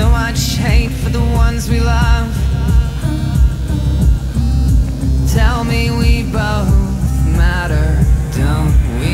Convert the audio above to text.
So much hate for the ones we love Tell me we both matter, don't we?